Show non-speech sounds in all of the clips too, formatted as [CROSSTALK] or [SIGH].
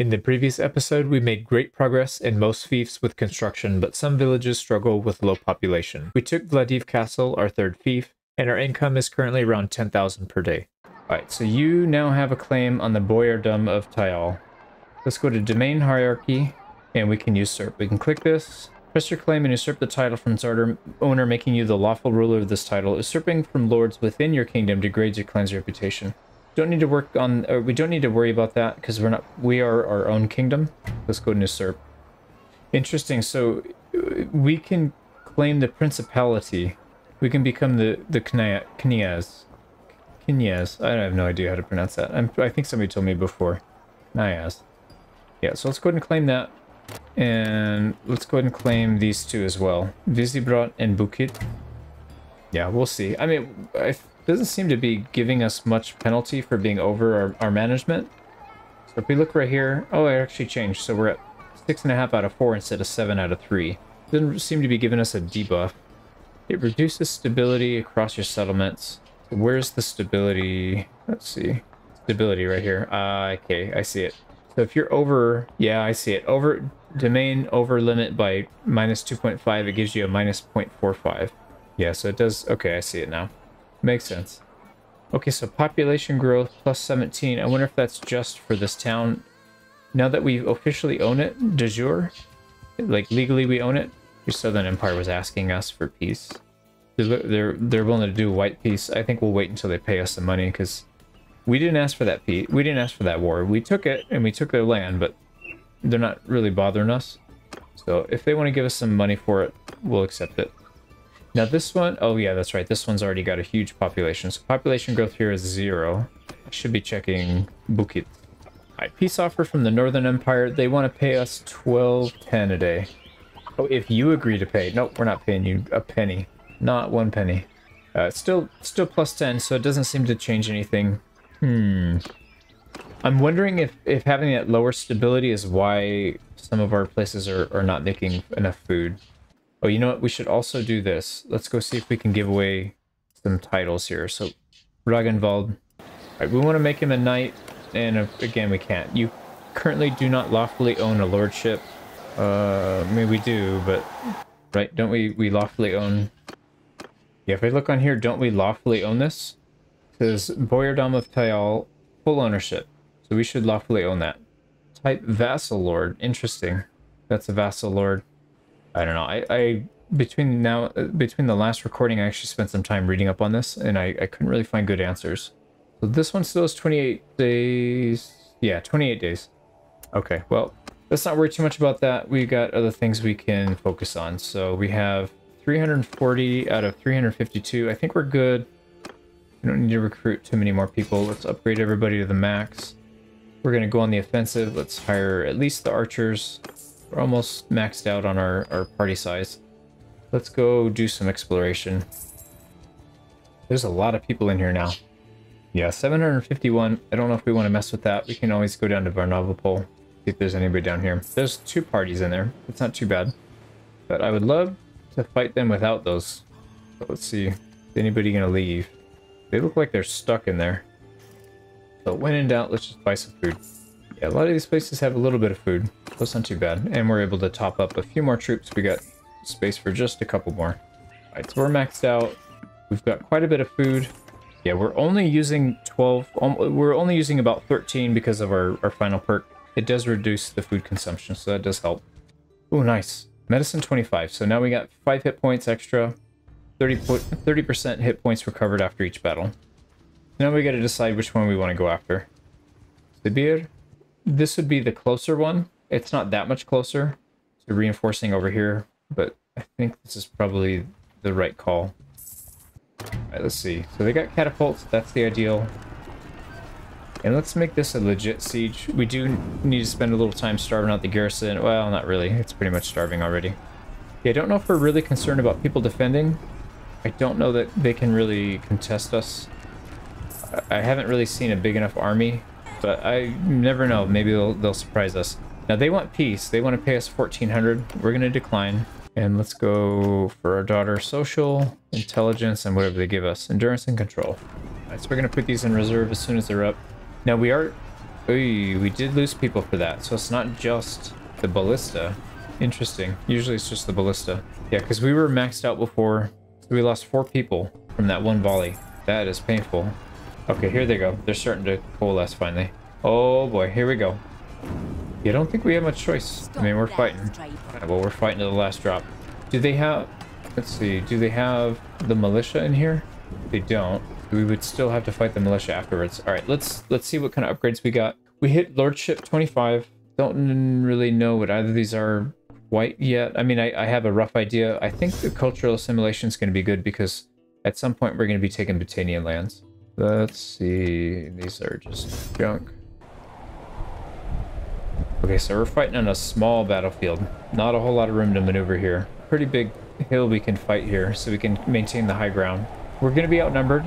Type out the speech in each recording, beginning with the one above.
In the previous episode, we made great progress in most fiefs with construction, but some villages struggle with low population. We took Vladiv Castle, our third fief, and our income is currently around 10,000 per day. Alright, so you now have a claim on the Boyardom of Tayal. Let's go to Domain Hierarchy, and we can usurp. We can click this, press your claim, and usurp the title from its owner, making you the lawful ruler of this title. Usurping from lords within your kingdom degrades your clan's reputation. Don't need to work on, or we don't need to worry about that, because we're not, we are our own kingdom. Let's go and usurp. Interesting, so uh, we can claim the principality. We can become the, the Kniaz. Kinyas. I have no idea how to pronounce that. I'm, i think somebody told me before. Nias. Yeah, so let's go ahead and claim that. And let's go ahead and claim these two as well. Visibrot and Bukit. Yeah, we'll see. I mean, it doesn't seem to be giving us much penalty for being over our, our management. So if we look right here, oh, it actually changed. So we're at six and a half out of four instead of seven out of three. Doesn't seem to be giving us a debuff. It reduces stability across your settlements. Where's the stability? Let's see. Stability right here. Uh, okay, I see it. So if you're over, yeah, I see it. Over domain over limit by minus 2.5, it gives you a minus 0.45. Yeah, so it does. Okay, I see it now. Makes sense. Okay, so population growth plus 17. I wonder if that's just for this town. Now that we officially own it, de jure, like legally we own it, your Southern Empire was asking us for peace they're they're willing to do white peace. I think we'll wait until they pay us the money because we didn't ask for that peace. We didn't ask for that war. We took it and we took their land, but they're not really bothering us. So if they want to give us some money for it, we'll accept it. Now this one, oh yeah, that's right. This one's already got a huge population. So population growth here is zero. I should be checking Bukit. Alright, peace offer from the Northern Empire. They want to pay us 12.10 a day. Oh, if you agree to pay. Nope, we're not paying you a penny. Not one penny. Uh, still, still plus 10, so it doesn't seem to change anything. Hmm. I'm wondering if, if having that lower stability is why some of our places are, are not making enough food. Oh, you know what? We should also do this. Let's go see if we can give away some titles here. So, Ragnvald. Right, we want to make him a knight, and uh, again, we can't. You currently do not lawfully own a lordship. Uh, I mean, we do, but... Right, don't we, we lawfully own yeah, if we look on here, don't we lawfully own this? It says Boyardom of Tayal, full ownership. So we should lawfully own that. Type Vassal Lord. Interesting. That's a Vassal Lord. I don't know. I, I between now between the last recording, I actually spent some time reading up on this, and I, I couldn't really find good answers. So this one still is 28 days. Yeah, 28 days. Okay, well, let's not worry too much about that. We got other things we can focus on. So we have 340 out of 352. I think we're good. We don't need to recruit too many more people. Let's upgrade everybody to the max. We're going to go on the offensive. Let's hire at least the archers. We're almost maxed out on our, our party size. Let's go do some exploration. There's a lot of people in here now. Yeah, 751. I don't know if we want to mess with that. We can always go down to Varnovapol, see if there's anybody down here. There's two parties in there. It's not too bad. But I would love to fight them without those. Let's see. Is anybody gonna leave? They look like they're stuck in there. So when in doubt, let's just buy some food. Yeah, a lot of these places have a little bit of food. That's not too bad. And we're able to top up a few more troops. We got space for just a couple more. Alright, so we're maxed out. We've got quite a bit of food. Yeah, we're only using 12, um, we're only using about 13 because of our, our final perk. It does reduce the food consumption, so that does help. Oh, nice. Medicine 25. So now we got 5 hit points extra. 30 percent hit points recovered after each battle. Now we got to decide which one we want to go after. Sibir. This would be the closer one. It's not that much closer to reinforcing over here, but I think this is probably the right call. Alright, let's see. So they got catapults. That's the ideal. And let's make this a legit siege. We do need to spend a little time starving out the garrison. Well, not really. It's pretty much starving already. Yeah, I don't know if we're really concerned about people defending. I don't know that they can really contest us. I haven't really seen a big enough army, but I never know. Maybe they'll, they'll surprise us. Now, they want peace. They want to pay us 1400 We're going to decline. And let's go for our daughter social, intelligence, and whatever they give us. Endurance and control. All right, so we're going to put these in reserve as soon as they're up. Now we are Oy, we did lose people for that, so it's not just the ballista. Interesting. Usually it's just the ballista. Yeah, because we were maxed out before, so we lost four people from that one volley. That is painful. Okay, here they go. They're starting to coalesce finally. Oh boy, here we go. You don't think we have much choice? I mean, we're fighting. Right, well, we're fighting to the last drop. Do they have... Let's see. Do they have the militia in here? They don't. We would still have to fight the militia afterwards. All right, let's let's see what kind of upgrades we got. We hit Lordship 25. Don't really know what either of these are quite yet. I mean, I, I have a rough idea. I think the cultural assimilation is going to be good because at some point we're going to be taking Battanian lands. Let's see. These are just junk. Okay, so we're fighting on a small battlefield. Not a whole lot of room to maneuver here. Pretty big hill we can fight here, so we can maintain the high ground. We're going to be outnumbered,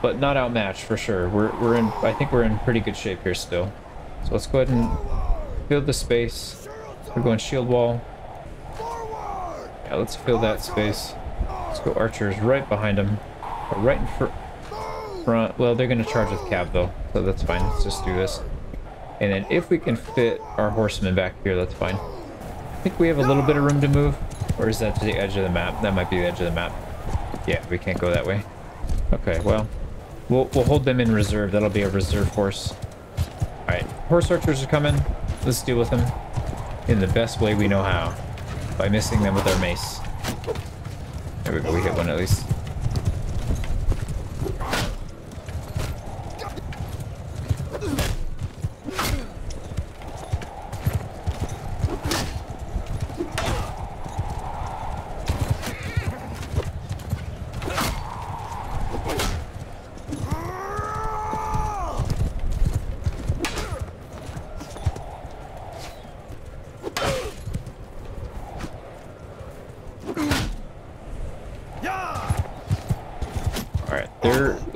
but not outmatched for sure. We're, we're in, I think we're in pretty good shape here still. So let's go ahead and fill the space. We're going shield wall. Yeah, let's fill that space. Let's go archers right behind them. right in fr front. Well, they're going to charge with cav though, so that's fine. Let's just do this. And then if we can fit our horsemen back here, that's fine. I think we have a little bit of room to move. Or is that to the edge of the map? That might be the edge of the map. Yeah, we can't go that way. Okay, well, we'll, we'll hold them in reserve. That'll be a reserve force. Alright, horse archers are coming. Let's deal with them in the best way we know how. By missing them with our mace. There we go, we hit one at least.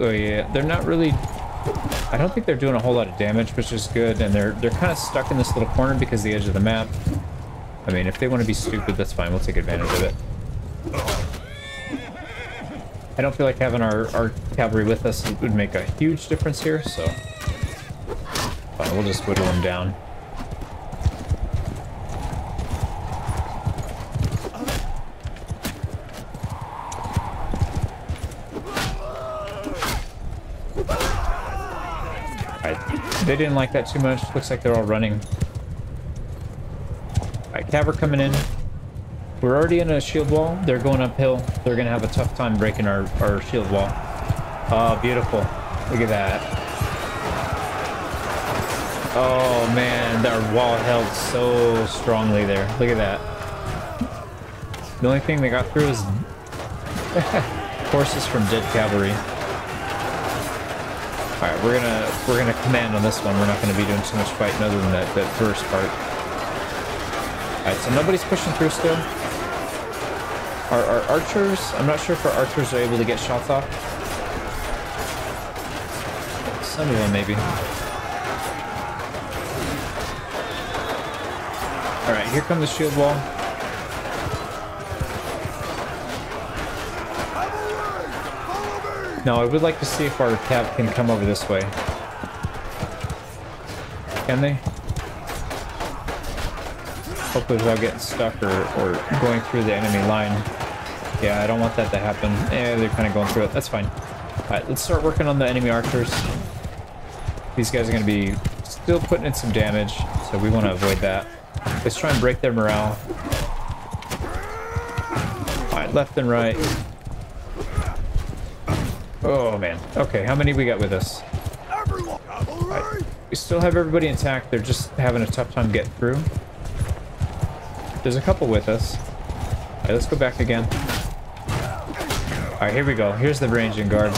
Oh, they're not really... I don't think they're doing a whole lot of damage, which is good, and they're they're kind of stuck in this little corner because the edge of the map. I mean, if they want to be stupid, that's fine. We'll take advantage of it. I don't feel like having our, our cavalry with us would make a huge difference here, so... Fine, we'll just whittle them down. They didn't like that too much. Looks like they're all running. Alright, Cav coming in. We're already in a shield wall. They're going uphill. They're going to have a tough time breaking our, our shield wall. Oh, beautiful. Look at that. Oh, man. Our wall held so strongly there. Look at that. The only thing they got through is [LAUGHS] horses from dead cavalry. Alright, we're gonna we're gonna command on this one. We're not gonna be doing too much fighting other than that, that first part. Alright, so nobody's pushing through still. Our, our archers, I'm not sure if our archers are able to get shots off. Some of them maybe. Alright, here comes the shield wall. Now, I would like to see if our cav can come over this way. Can they? Hopefully without getting stuck or, or going through the enemy line. Yeah, I don't want that to happen. Yeah, they're kind of going through it. That's fine. Alright, let's start working on the enemy archers. These guys are going to be still putting in some damage, so we want to avoid that. Let's try and break their morale. Alright, left and right. Oh, man. Okay, how many we got with us? Right. We still have everybody intact. They're just having a tough time getting through. There's a couple with us. Alright, let's go back again. Alright, here we go. Here's the ranging guard.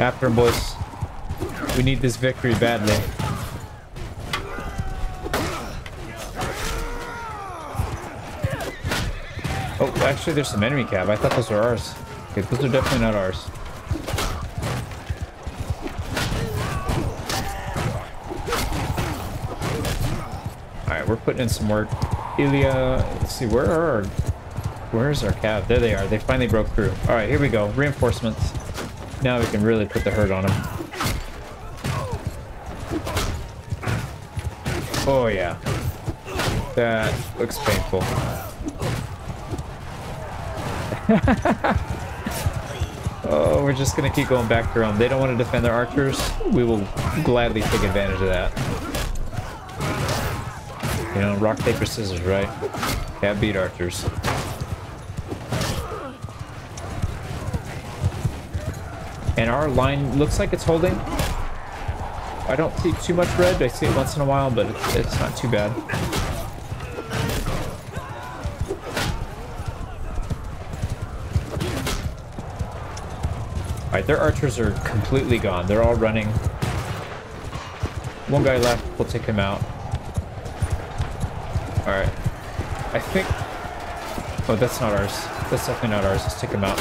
After them, boys. We need this victory badly. Oh, actually, there's some enemy cav. I thought those were ours. Okay, those are definitely not ours. We're putting in some work. Ilya, let's see, where are our, where's our cav? There they are. They finally broke through. All right, here we go. Reinforcements. Now we can really put the hurt on them. Oh, yeah. That looks painful. [LAUGHS] oh, we're just gonna keep going back to them. They don't want to defend their archers. We will gladly take advantage of that. You know, rock, paper, scissors, right? Can't beat archers. And our line looks like it's holding. I don't see too much red. I see it once in a while, but it's, it's not too bad. Alright, their archers are completely gone. They're all running. One guy left. We'll take him out. Alright. I think... Oh, that's not ours. That's definitely not ours. Let's take him out.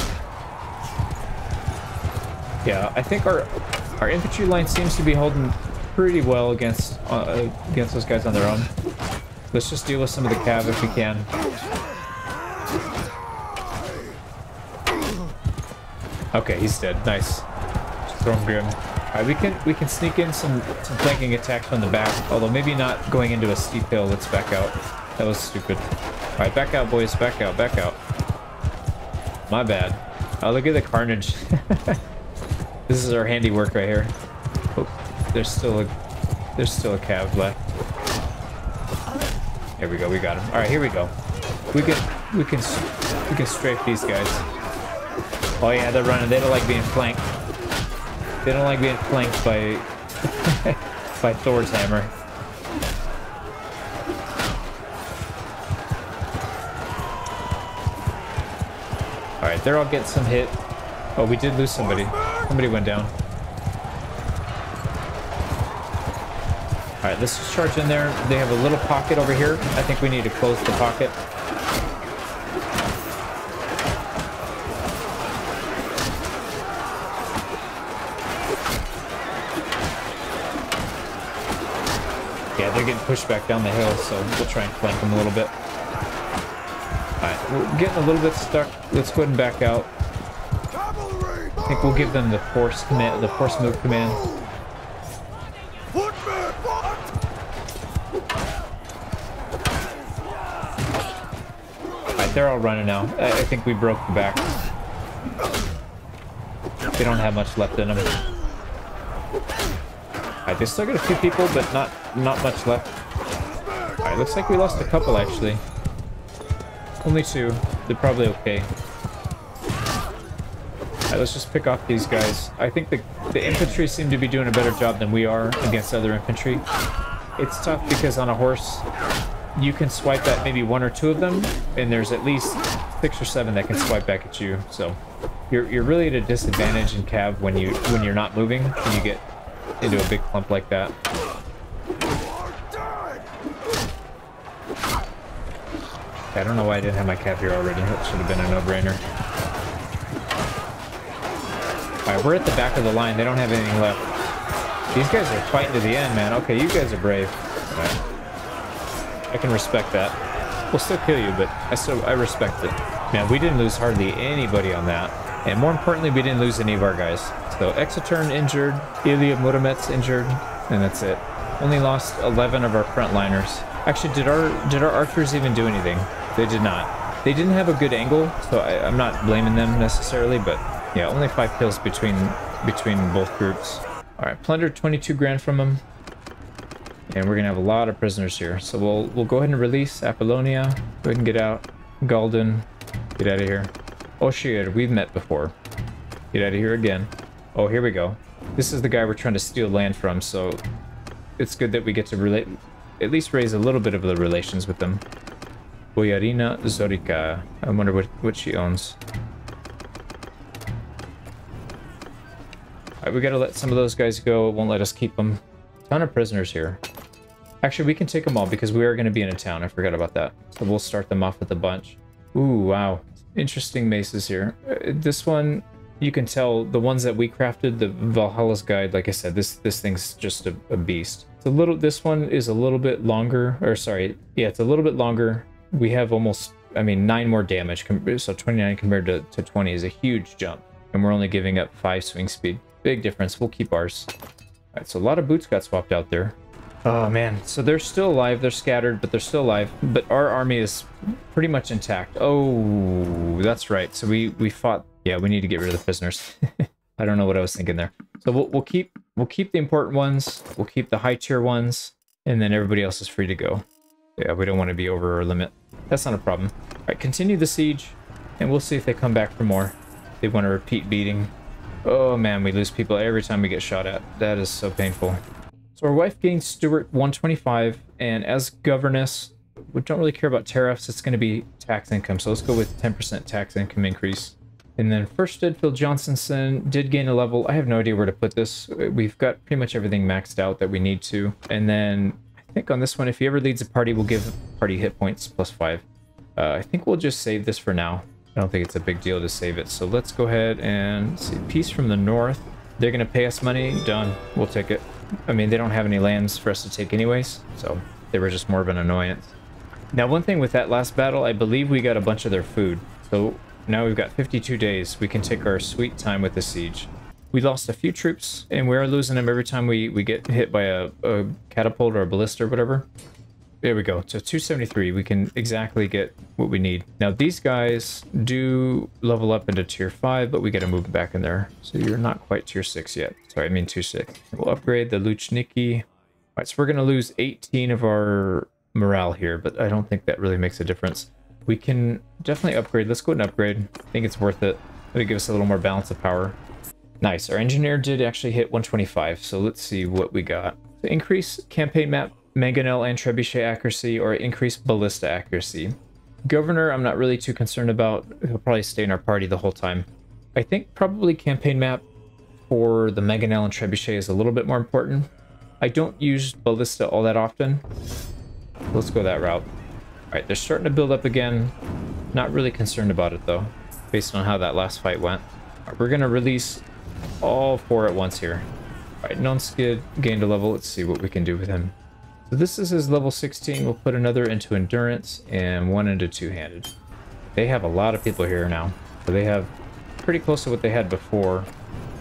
Yeah, I think our our infantry line seems to be holding pretty well against uh, against those guys on their own. Let's just deal with some of the cav if we can. Okay, he's dead. Nice. Storm Grim. Alright, we can we can sneak in some some flanking attacks from the back, although maybe not going into a steep hill. Let's back out. That was stupid. Alright, back out, boys. Back out. Back out. My bad. Oh, look at the carnage. [LAUGHS] this is our handiwork right here. Oh, there's still a there's still a cav left. Here we go. We got him. All right, here we go. We can we can we can strafe these guys. Oh yeah, they're running. They don't like being flanked. They don't like being flanked by [LAUGHS] by Thor's hammer. Right, I'll get some hit. Oh, we did lose somebody. Somebody went down. All right, let's just charge in there. They have a little pocket over here. I think we need to close the pocket. Yeah, they're getting pushed back down the hill, so we'll try and flank them a little bit. Alright, we're getting a little bit stuck. Let's go ahead and back out. I think we'll give them the force command, the force move command. Alright, they're all running now. I, I think we broke the back. They don't have much left in them. Alright, they still got a few people, but not not much left. Alright, looks like we lost a couple actually. Only two. They're probably okay. Alright, let's just pick off these guys. I think the, the infantry seem to be doing a better job than we are against other infantry. It's tough because on a horse, you can swipe at maybe one or two of them, and there's at least six or seven that can swipe back at you. So you're, you're really at a disadvantage in cav when, you, when you're not moving, and you get into a big clump like that. I don't know why I didn't have my cav here already. That should have been a no-brainer. Alright, we're at the back of the line. They don't have anything left. These guys are fighting to the end, man. Okay, you guys are brave. Right. I can respect that. We'll still kill you, but I still I respect it. Man, we didn't lose hardly anybody on that. And more importantly, we didn't lose any of our guys. So Exotern injured, Ilya Muromets injured, and that's it. Only lost 11 of our frontliners. Actually, did our did our archers even do anything? They did not. They didn't have a good angle, so I, I'm not blaming them necessarily, but yeah, only five kills between between both groups. All right, plunder 22 grand from them, and we're gonna have a lot of prisoners here. So we'll we'll go ahead and release Apollonia. Go ahead and get out. Galden, get out of here. Oh, Oshir, we've met before. Get out of here again. Oh, here we go. This is the guy we're trying to steal land from, so it's good that we get to relate, at least raise a little bit of the relations with them. Boyarina Zorika. I wonder what, what she owns. Alright, we gotta let some of those guys go. It won't let us keep them. Ton of prisoners here. Actually, we can take them all because we are going to be in a town. I forgot about that. So we'll start them off with a bunch. Ooh, wow. Interesting maces here. Uh, this one, you can tell the ones that we crafted, the Valhalla's Guide, like I said, this this thing's just a, a beast. It's a little, this one is a little bit longer, or sorry, yeah, it's a little bit longer. We have almost, I mean, nine more damage, so 29 compared to, to 20 is a huge jump. And we're only giving up five swing speed. Big difference, we'll keep ours. All right, so a lot of boots got swapped out there. Oh man, so they're still alive. They're scattered, but they're still alive. But our army is pretty much intact. Oh, that's right. So we we fought. Yeah, we need to get rid of the prisoners. [LAUGHS] I don't know what I was thinking there. So we'll we'll keep we'll keep the important ones. We'll keep the high tier ones, and then everybody else is free to go. Yeah, we don't want to be over our limit. That's not a problem. All right, continue the siege, and we'll see if they come back for more. They want to repeat beating. Oh man, we lose people every time we get shot at. That is so painful. So our wife gains Steward 125, and as governess, we don't really care about tariffs. It's going to be tax income. So let's go with 10% tax income increase. And then first did Phil Johnsonson did gain a level. I have no idea where to put this. We've got pretty much everything maxed out that we need to. And then think on this one, if he ever leads a party, we'll give party hit points plus five. Uh, I think we'll just save this for now. I don't think it's a big deal to save it. So let's go ahead and see. Peace from the north. They're going to pay us money. Done. We'll take it. I mean, they don't have any lands for us to take anyways. So they were just more of an annoyance. Now, one thing with that last battle, I believe we got a bunch of their food. So now we've got 52 days. We can take our sweet time with the siege. We lost a few troops, and we are losing them every time we, we get hit by a, a catapult or a ballista or whatever. There we go. So 273, we can exactly get what we need. Now these guys do level up into tier 5, but we got to move back in there. So you're not quite tier 6 yet. Sorry, I mean tier 6. We'll upgrade the Luchniki. All right, so we're going to lose 18 of our morale here, but I don't think that really makes a difference. We can definitely upgrade. Let's go and upgrade. I think it's worth it. It'll give us a little more balance of power. Nice. Our engineer did actually hit 125, so let's see what we got. Increase campaign map mangonel and trebuchet accuracy or increase ballista accuracy. Governor, I'm not really too concerned about. He'll probably stay in our party the whole time. I think probably campaign map for the mangonel and trebuchet is a little bit more important. I don't use ballista all that often. Let's go that route. Alright, they're starting to build up again. Not really concerned about it though, based on how that last fight went. Right, we're going to release all four at once here. Alright, non-skid gained a level. Let's see what we can do with him. So this is his level 16. We'll put another into endurance and one into two-handed. They have a lot of people here now. So they have pretty close to what they had before.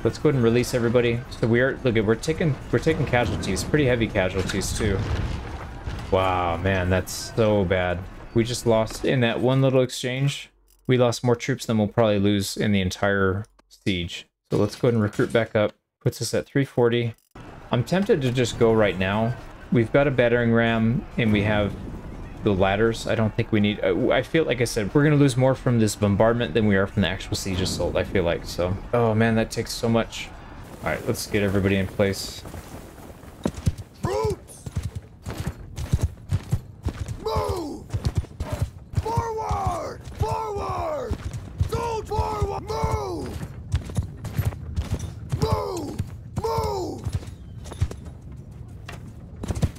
Let's go ahead and release everybody. So we are look at we're taking we're taking casualties, pretty heavy casualties too. Wow, man, that's so bad. We just lost in that one little exchange. We lost more troops than we'll probably lose in the entire siege. So let's go ahead and recruit back up. Puts us at 340. I'm tempted to just go right now We've got a battering ram and we have the ladders. I don't think we need... Uh, I feel like I said, we're going to lose more from this bombardment than we are from the actual siege assault, I feel like. So, oh man, that takes so much. All right, let's get everybody in place.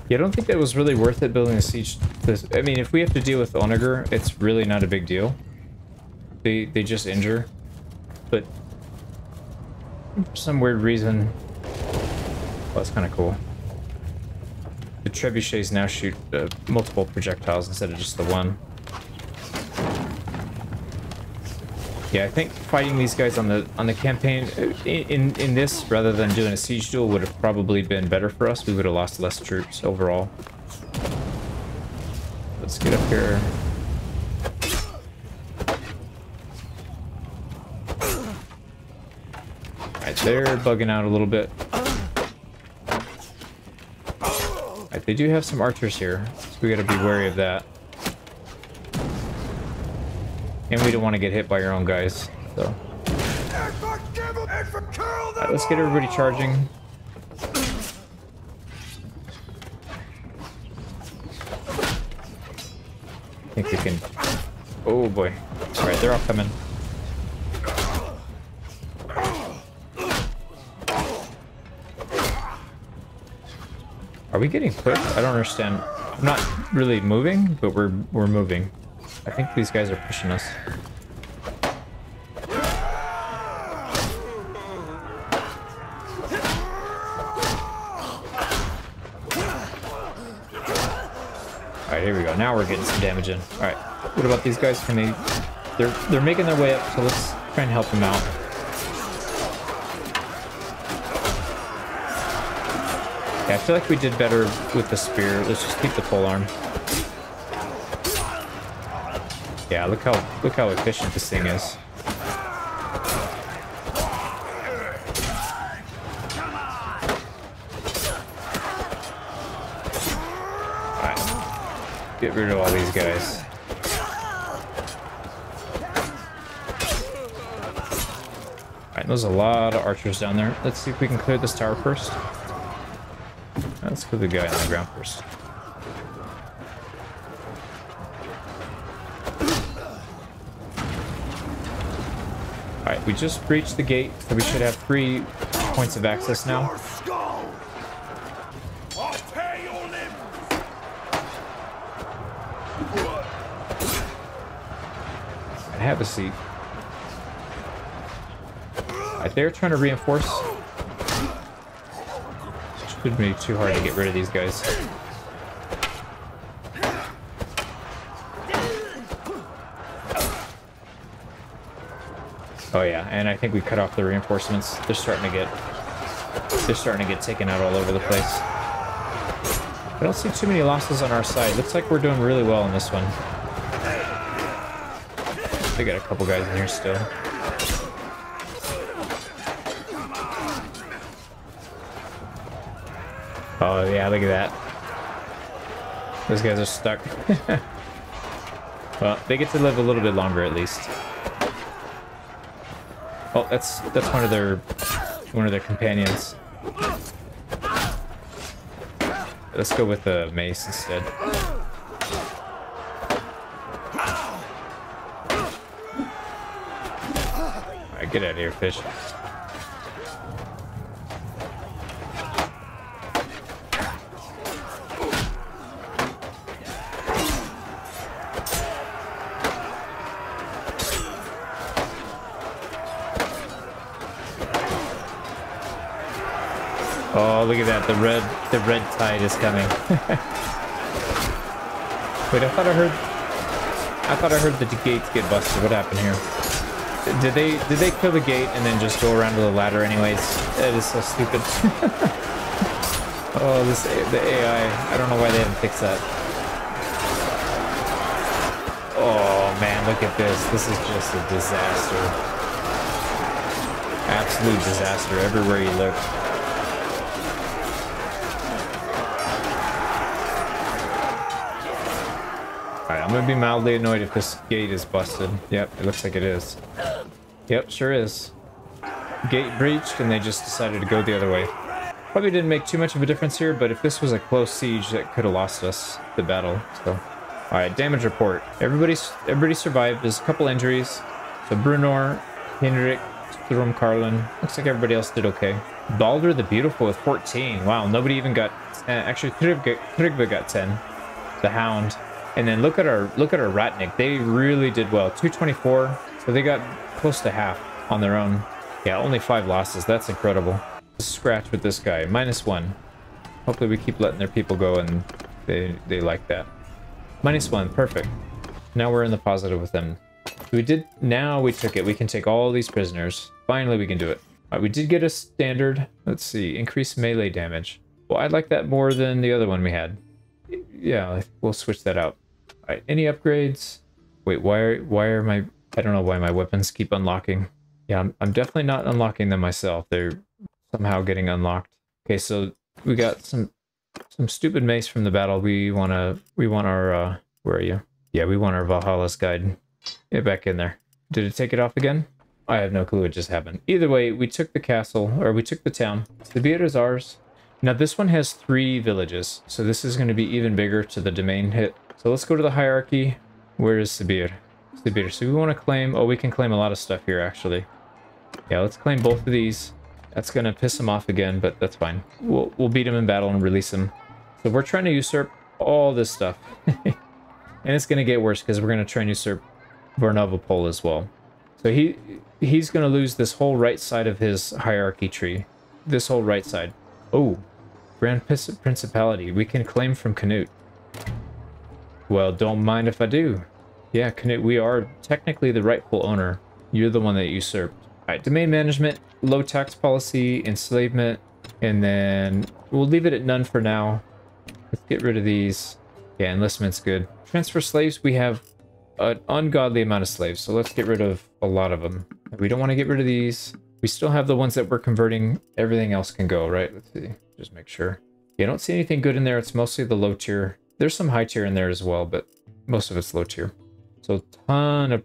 Yeah, I don't think that was really worth it building a siege. This, I mean, if we have to deal with Onager, it's really not a big deal. They they just injure, but for some weird reason, well, that's kind of cool. The trebuchets now shoot uh, multiple projectiles instead of just the one. Yeah, I think fighting these guys on the on the campaign uh, in in this rather than doing a siege duel would have probably been better for us. We would have lost less troops overall. Let's get up here. Alright, they're bugging out a little bit. Alright, they do have some archers here, so we gotta be wary of that. And we don't want to get hit by your own guys, so. Right, let's get everybody charging. I think we can... Oh boy. Alright, they're all coming. Are we getting pushed? I don't understand. I'm not really moving, but we're we're moving. I think these guys are pushing us. Alright, here we go. Now we're getting some damage in. Alright, what about these guys? Can they... They're, they're making their way up, so let's try and help them out. Yeah, I feel like we did better with the spear. Let's just keep the pole arm. Yeah, look how look how efficient this thing is. Alright. Get rid of all these guys. Alright, there's a lot of archers down there. Let's see if we can clear this tower first. Let's kill the guy on the ground first. We just breached the gate, so we should have three points of access now. I have a seat. Right, they're trying to reinforce. Shouldn't be too hard to get rid of these guys. Oh yeah, and I think we cut off the reinforcements. They're starting to get they're starting to get taken out all over the place. I don't see too many losses on our side. Looks like we're doing really well in this one. They got a couple guys in here still. Oh yeah, look at that. Those guys are stuck. [LAUGHS] well, they get to live a little bit longer at least. Oh, that's that's one of their one of their companions. Let's go with the mace instead. Alright, get out of here, fish. Oh, look at that. The red the red tide is coming. [LAUGHS] Wait, I thought I heard I thought I heard the gates get busted. What happened here? Did they did they kill the gate and then just go around to the ladder anyways? That is so stupid. [LAUGHS] oh, this the AI. I don't know why they didn't fix that. Oh man, look at this. This is just a disaster. Absolute disaster everywhere you look. I'm gonna be mildly annoyed if this gate is busted. Yep, it looks like it is. Yep, sure is. Gate breached and they just decided to go the other way. Probably didn't make too much of a difference here, but if this was a close siege, that could have lost us the battle, so. Alright, damage report. Everybody's everybody survived. There's a couple injuries. So Brunor, Henrik, Thrum Karlin. Looks like everybody else did okay. Balder the Beautiful with 14. Wow, nobody even got... Actually, Trygve got 10. The Hound. And then look at our look at our Ratnik. They really did well. 224. So they got close to half on their own. Yeah, only five losses. That's incredible. Scratch with this guy. Minus one. Hopefully we keep letting their people go and they, they like that. Minus one. Perfect. Now we're in the positive with them. We did... Now we took it. We can take all these prisoners. Finally we can do it. We did get a standard. Let's see. Increase melee damage. Well, I like that more than the other one we had. Yeah, we'll switch that out. Right, any upgrades? Wait, why are, why are my... I don't know why my weapons keep unlocking. Yeah, I'm, I'm definitely not unlocking them myself. They're somehow getting unlocked. Okay, so we got some some stupid mace from the battle. We want to... We want our... Uh, where are you? Yeah, we want our Valhalla's guide. Get back in there. Did it take it off again? I have no clue what just happened. Either way, we took the castle, or we took the town. The beard is ours. Now this one has three villages, so this is going to be even bigger to the domain hit. So let's go to the hierarchy. Where is Sibir? Sibir. So we want to claim... Oh, we can claim a lot of stuff here, actually. Yeah, let's claim both of these. That's going to piss him off again, but that's fine. We'll, we'll beat him in battle and release him. So we're trying to usurp all this stuff. [LAUGHS] and it's going to get worse because we're going to try and usurp Varnovapol as well. So he he's going to lose this whole right side of his hierarchy tree. This whole right side. Oh, Grand Principality. We can claim from Canute. Well, don't mind if I do. Yeah, we are technically the rightful owner. You're the one that usurped. All right, domain management, low tax policy, enslavement, and then We'll leave it at none for now. Let's get rid of these. Yeah, enlistment's good. Transfer slaves, we have an ungodly amount of slaves, so let's get rid of a lot of them. We don't want to get rid of these. We still have the ones that we're converting. Everything else can go, right? Let's see. Just make sure. Yeah, I don't see anything good in there. It's mostly the low tier. There's some high tier in there as well, but most of it's low tier. So ton of...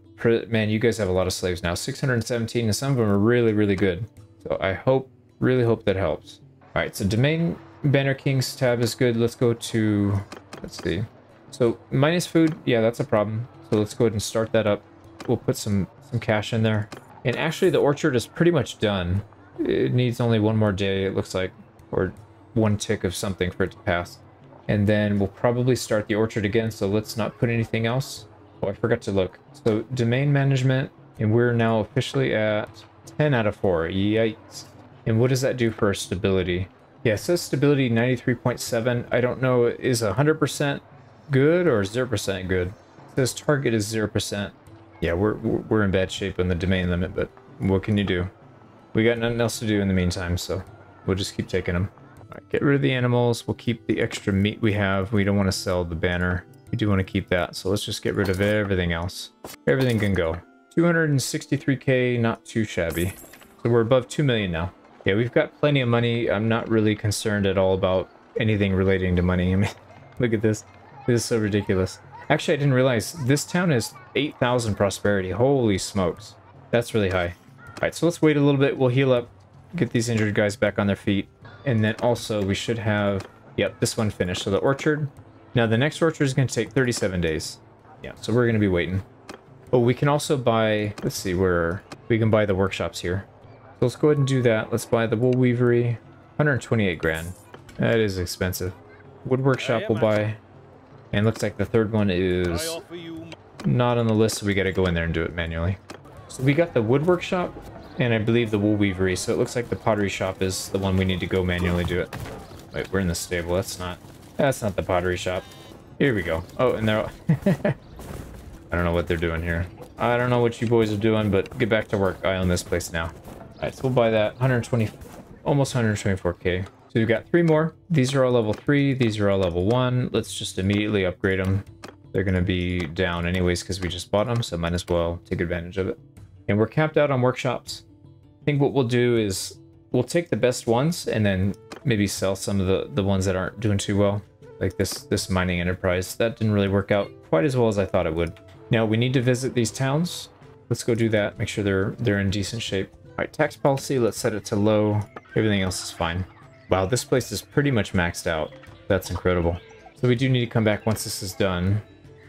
Man, you guys have a lot of slaves now. 617, and some of them are really, really good. So I hope, really hope that helps. All right, so domain banner kings tab is good. Let's go to... Let's see. So minus food, yeah, that's a problem. So let's go ahead and start that up. We'll put some, some cash in there. And actually the orchard is pretty much done. It needs only one more day, it looks like. Or one tick of something for it to pass. And then we'll probably start the orchard again, so let's not put anything else. Oh, I forgot to look. So domain management, and we're now officially at 10 out of 4. Yikes. And what does that do for stability? Yeah, it says stability 93.7. I don't know, is 100% good or 0% good? It says target is 0%. Yeah, we're, we're in bad shape on the domain limit, but what can you do? We got nothing else to do in the meantime, so we'll just keep taking them. Get rid of the animals. We'll keep the extra meat we have. We don't want to sell the banner. We do want to keep that, so let's just get rid of everything else. Everything can go. 263k, not too shabby. So we're above 2 million now. Yeah, we've got plenty of money. I'm not really concerned at all about anything relating to money. [LAUGHS] I mean, look at this. This is so ridiculous. Actually, I didn't realize this town has 8,000 prosperity. Holy smokes. That's really high. All right, so let's wait a little bit. We'll heal up, get these injured guys back on their feet. And then also we should have, yep, this one finished. So the orchard. Now the next orchard is going to take 37 days. Yeah, so we're going to be waiting. Oh, we can also buy, let's see, where we can buy the workshops here. So let's go ahead and do that. Let's buy the wool weavery, 128 grand. That is expensive. Wood workshop we'll buy. And looks like the third one is not on the list, so we got to go in there and do it manually. So we got the wood workshop, and I believe the wool weavery, so it looks like the pottery shop is the one we need to go manually do it. Wait, we're in the stable. That's not... That's not the pottery shop. Here we go. Oh, and they're... [LAUGHS] I don't know what they're doing here. I don't know what you boys are doing, but get back to work. I own this place now. Alright, so we'll buy that. 120... Almost 124k. So we've got three more. These are all level 3. These are all level 1. Let's just immediately upgrade them. They're going to be down anyways because we just bought them, so might as well take advantage of it. And we're capped out on workshops. I think what we'll do is we'll take the best ones and then maybe sell some of the, the ones that aren't doing too well. Like this, this mining enterprise. That didn't really work out quite as well as I thought it would. Now we need to visit these towns. Let's go do that. Make sure they're they're in decent shape. All right, tax policy, let's set it to low. Everything else is fine. Wow, this place is pretty much maxed out. That's incredible. So we do need to come back once this is done.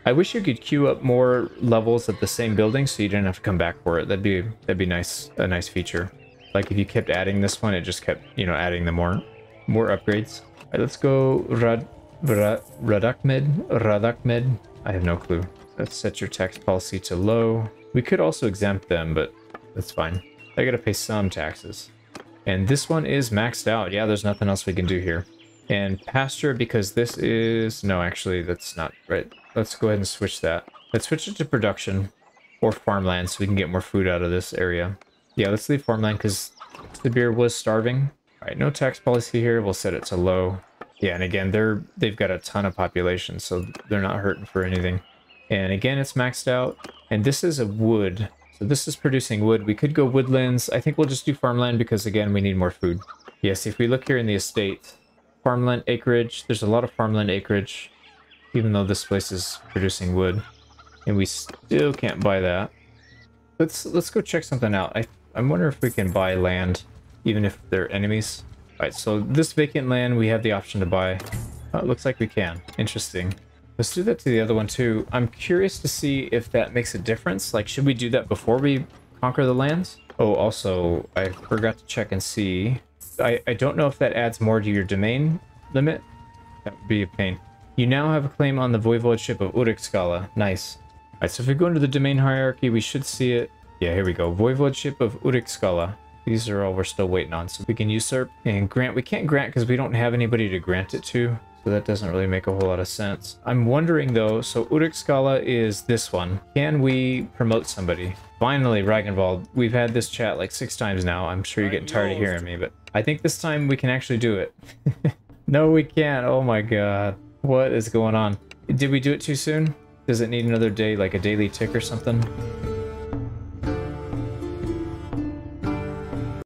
I wish you could queue up more levels at the same building so you didn't have to come back for it. That'd be that'd be nice, a nice feature. Like if you kept adding this one, it just kept, you know, adding the more more upgrades. All right, let's go Rad, Rad Radakmed. Radakmed. I have no clue. Let's set your tax policy to low. We could also exempt them, but that's fine. I gotta pay some taxes. And this one is maxed out. Yeah, there's nothing else we can do here. And pasture, because this is... No, actually, that's not right. Let's go ahead and switch that. Let's switch it to production or farmland so we can get more food out of this area. Yeah, let's leave farmland because the beer was starving. All right, no tax policy here. We'll set it to low. Yeah, and again, they're they've got a ton of population, so they're not hurting for anything. And again, it's maxed out. And this is a wood. So this is producing wood. We could go woodlands. I think we'll just do farmland because, again, we need more food. Yes, if we look here in the estate, farmland acreage, there's a lot of farmland acreage, even though this place is producing wood. And we still can't buy that. Let's let's go check something out. I, I wonder if we can buy land, even if they're enemies. Alright, so this vacant land we have the option to buy. Oh, it looks like we can. Interesting. Let's do that to the other one too. I'm curious to see if that makes a difference. Like, should we do that before we conquer the lands? Oh, also, I forgot to check and see. I, I don't know if that adds more to your domain limit. That would be a pain. You now have a claim on the voivodeship of Urikskala. Nice. Alright, so if we go into the domain hierarchy, we should see it. Yeah, here we go. Voivodeship of Urikskala. These are all we're still waiting on. So we can usurp and grant. We can't grant because we don't have anybody to grant it to. So that doesn't really make a whole lot of sense. I'm wondering though, so Urikskala is this one. Can we promote somebody? Finally, Ragnvald, we've had this chat like six times now. I'm sure you're getting tired of hearing me, but I think this time we can actually do it. [LAUGHS] No, we can't. Oh my god. What is going on? Did we do it too soon? Does it need another day, like a daily tick or something?